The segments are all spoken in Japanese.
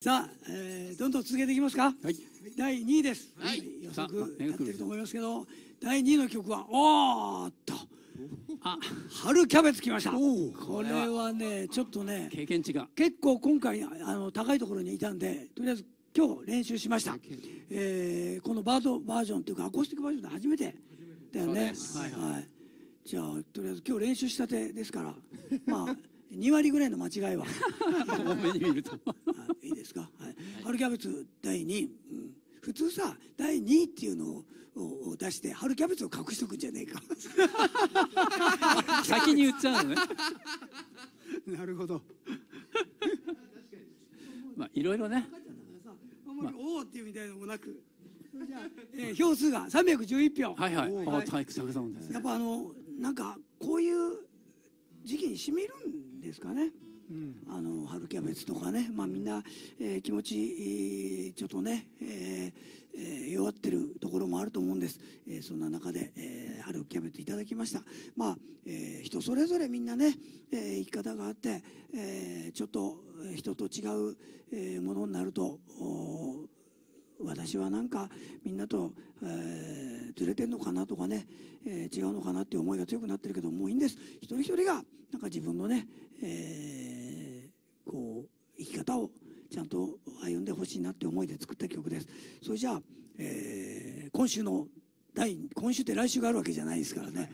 さあ、えー、どんどん続けていきますか。はい。第2位です。はい予測あやってると思いますけど、第2位の曲は、おーっと、あ、春キャベツ来ました。おこれはね、ちょっとね、経験値が。結構今回あの高いところにいたんで、とりあえず今日練習しました。えー、このバードバージョンというかアコースティックバージョンで初めてだよね。そうですはい。じゃあとりあえず今日練習したてですから、まあ 2割ぐらいの間違いは。多めに見ると。はいいいですか、はい、春キャベツ第2位、うん、普通さ第2位っていうのをを出して春キャベツを隠しとくんじゃねえか。先に言っちゃうのね。なるほど。まあいろいろね。まりおおっていうみたいのもなく。じゃあ、えー票数が311票。はいはい。おあ、体育作さんです。ね。やっぱあのなんかこういう時期にしみるんですかね、あの春キャベツとかね、まあ、みんな、えー気持ち、ちょっとね、えーえー弱ってるところもあると思うんです、えーそんな中で、えー春キャベツいただきました。まあ、えー人それぞれみんなね、えー生き方があって、えーちょっと人と違う、えものになると私はなんかみんなと、えーずれてんのかなとかね、えー違うのかなっていう思いが強くなってるけどもういいんです。一人一人がなんか自分のね、えーこう生き方をちゃんと歩んでほしいなって思いで作った曲です。それじゃあ、えー今週の第今週って来週があるわけじゃないですからね、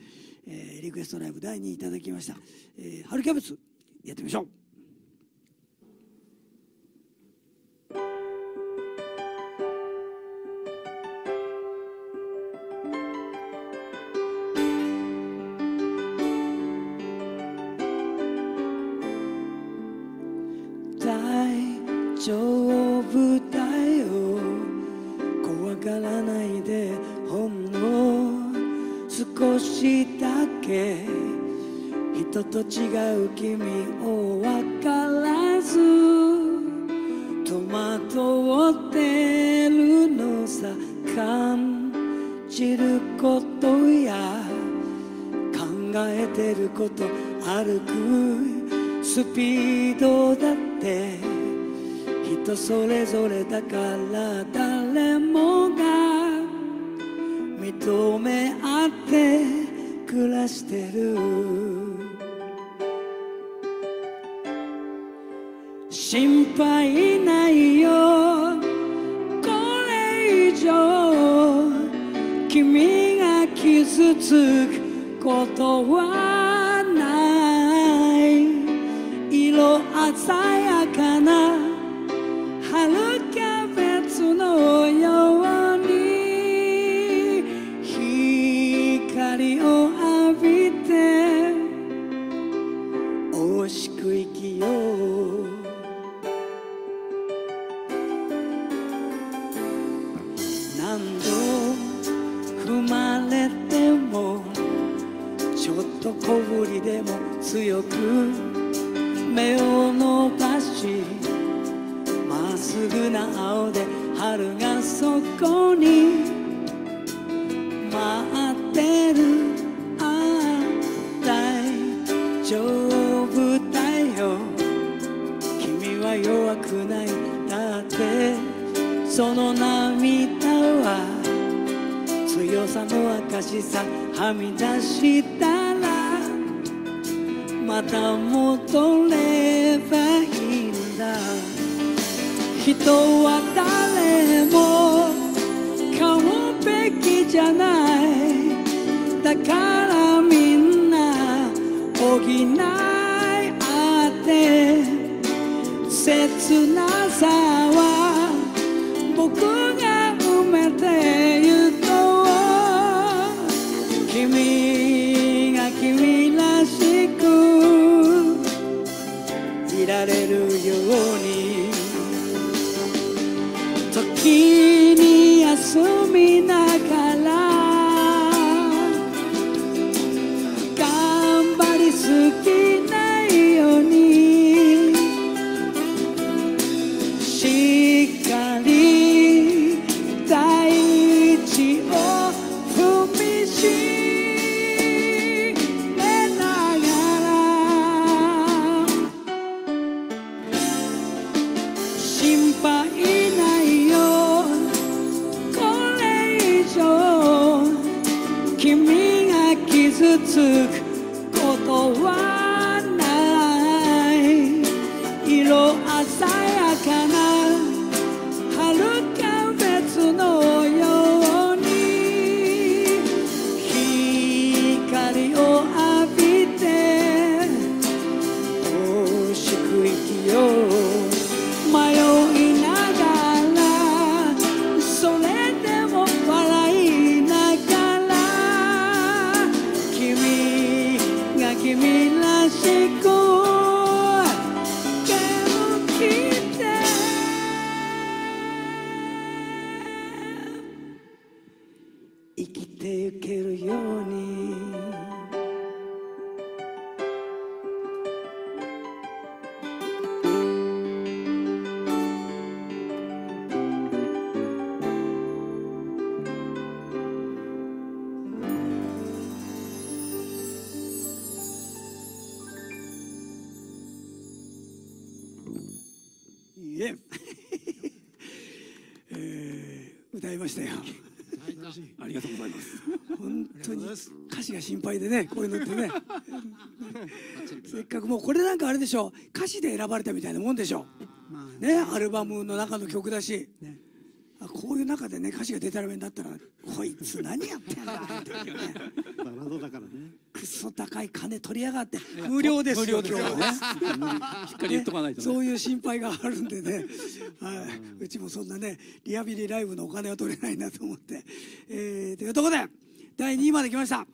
えーリクエストライブ第2位いただきました、えー春キャベツやってみましょう。丈夫だよ怖がらないでほんの少しだけ人と違う君を分からず戸惑ってるのさ感じることや考えてること歩くスピードだって人それぞれだから誰もが認め合って暮らしてる。心配ないよ。これ以上君が傷つくことはない。色鮮やかな強く目を伸ばしまっすぐな青で春がそこに待ってるああ大丈夫だよ君は弱くないだってその涙は強さの証さはみ出したまた戻ればいいんだ。人は誰も買うべきじゃない。だからみんな補い合って。切なさは僕時に休みながら頑張りすぎていけるように。いえ、えー歌いましたよ。ありがとうございます。本当に歌詞が心配でねこういうのってね。せっかくもうこれなんかあれでしょ歌詞で選ばれたみたいなもんでしょね。アルバムの中の曲だし、あこういう中でね歌詞がデタラメになったらこいつ何やってんだっていうねバラードだからね。クソ高い金取りやがって。無料ですよ無料です今日は。ねしっかり言っとかないとね。そういう心配があるんでね、はい、うちもそんなねリハビリライブのお金は取れないなと思って、えーというところで第2位まで来ました。